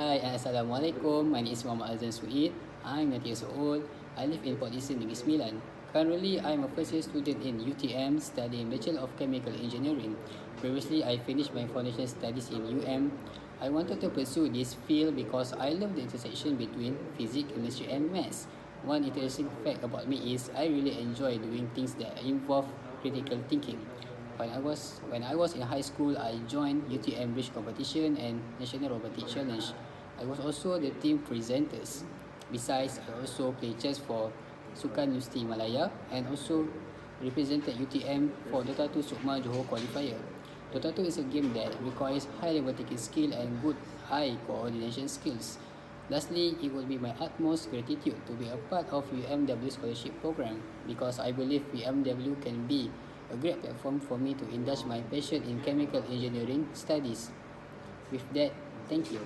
Hi, Assalamualaikum. My name is Muhammad Azan Suid. I'm 19 years old. I live in Port Dickson, Negeri Sembilan. Currently, I'm a first year student in UTM studying Bachelor of Chemical Engineering. Previously, I finished my foundation studies in UM. I wanted to pursue this field because I love the intersection between physics, chemistry and maths. One interesting fact about me is I really enjoy doing things that involve critical thinking. When I was when I was in high school, I joined UTM Bridge Competition and National Robotic Challenge. I was also the team presenters. Besides, I also play chess for Sukan Universiti Malaya and also represented UTM for Dota 2 Sukma Johor qualifier. Dota 2 is a game that requires high level thinking skill and good eye coordination skills. Lastly, it will be my utmost gratitude to be a part of UMW scholarship program because I believe UMW can be a great platform for me to indulge my passion in chemical engineering studies. With that, thank you.